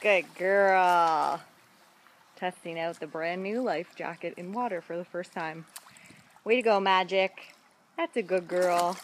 Good girl. Testing out the brand new life jacket in water for the first time. Way to go, Magic. That's a good girl.